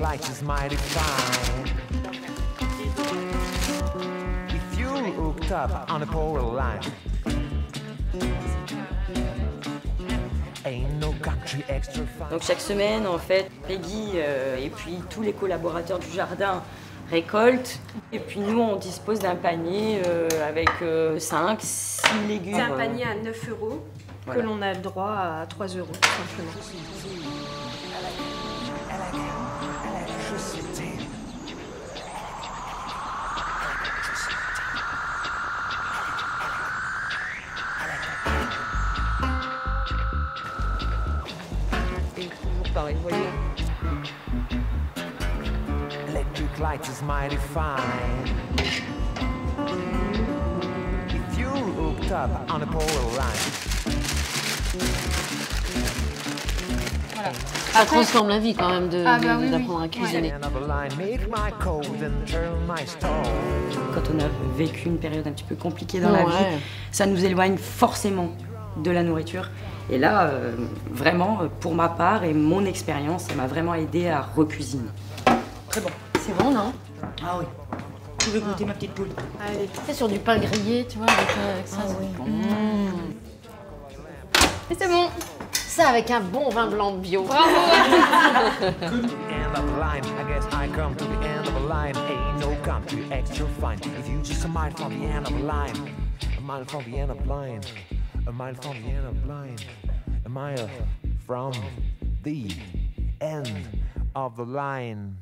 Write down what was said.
light is mighty fine. If you hooked up on a power line, ain't no country extra fine. Donc chaque semaine, en fait, Peggy euh, et puis tous les collaborateurs du jardin récoltent. Et puis nous, on dispose d'un panier euh, avec 5, 6 légumes. C'est un panier à 9 euros Voilà. que l'on a le droit à 3 euros, simplement. Pareil, vous voyez. Electric light is mighty fine. If you hooked up on a power line, Ça transforme la vie quand même de- Ah bah oui, à cuisiner. Quand on a vécu une période un petit peu compliquée dans la Ouais. vie, ça nous éloigne forcément de la nourriture. Et là, euh, vraiment, pour ma part et mon expérience, ça m'a vraiment aidé à recuisiner. Très bon. C'est bon, non? Ah oui. Tu veux goûter ma petite poule? Allez, C'est sur du pain grillé, tu vois, avec, euh, avec ça. Ah c'est bon. Et c'est bon. Ça avec un bon vin blanc bio. Just a mile from the end of line, from the end of the line.